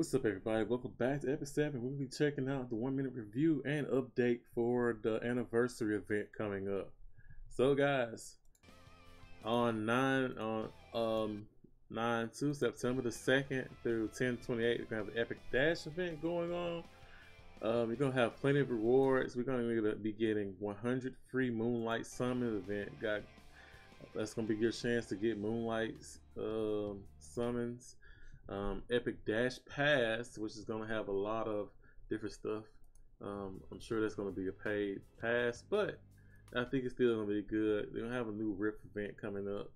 What's up, everybody? Welcome back to Epic Seven. We'll be checking out the one minute review and update for the anniversary event coming up. So, guys, on 9 on um 9 2 September the 2nd through 10 28, we're gonna have the Epic Dash event going on. Um, you're gonna have plenty of rewards. We're gonna be getting 100 free Moonlight Summon event. Got that's gonna be your chance to get Moonlight um, summons um, Epic Dash Pass, which is going to have a lot of different stuff. Um, I'm sure that's going to be a paid pass, but I think it's still going to be good. They're going to have a new Rift event coming up.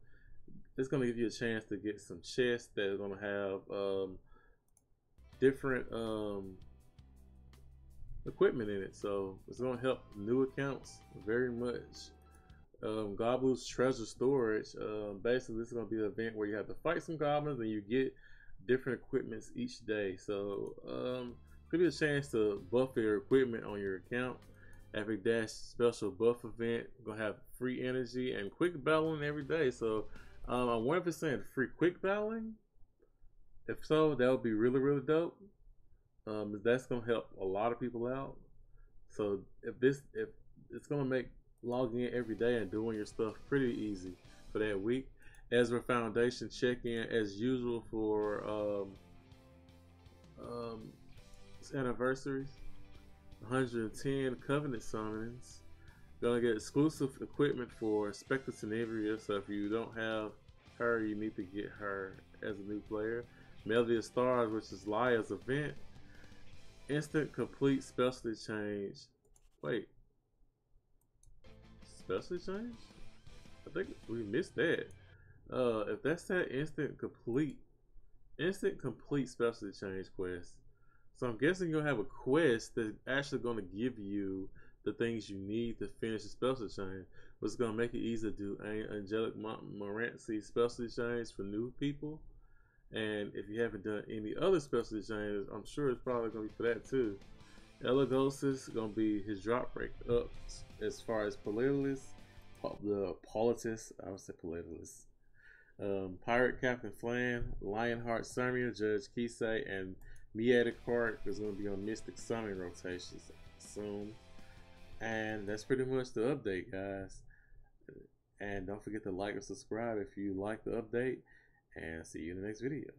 It's going to give you a chance to get some chests that are going to have um, different um, equipment in it. So it's going to help new accounts very much. Um, Gobbler's Treasure Storage. Uh, basically, this is going to be an event where you have to fight some goblins and you get different equipments each day. So um, could be a chance to buff your equipment on your account. Epic Dash special buff event gonna have free energy and quick battling every day. So um, I wonder if it's saying free quick battling. If so, that would be really really dope. Um, that's gonna help a lot of people out. So if this if it's gonna make logging in every day and doing your stuff pretty easy for that week. Ezra Foundation check in as usual for um, um, anniversaries. 110 Covenant summons. Gonna get exclusive equipment for Spectre Tenebria, so if you don't have her, you need to get her as a new player. Melody of Stars, which is Laya's event. Instant complete specialty change. Wait. Specialty change? I think we missed that. Uh, if that's that instant complete, instant complete specialty change quest. So I'm guessing you'll have a quest that's actually going to give you the things you need to finish the specialty change. What's going to make it easy to do Angelic Montmorancy specialty change for new people. And if you haven't done any other specialty changes, I'm sure it's probably going to be for that too. Elagos is going to be his drop rate up as far as Politis, the Politis, I would say Politis, um, Pirate Captain Flan, Lionheart Summoner, Judge Kisei, and Miaticart is going to be on Mystic Summon rotations soon. And that's pretty much the update, guys. And don't forget to like and subscribe if you like the update. And see you in the next video.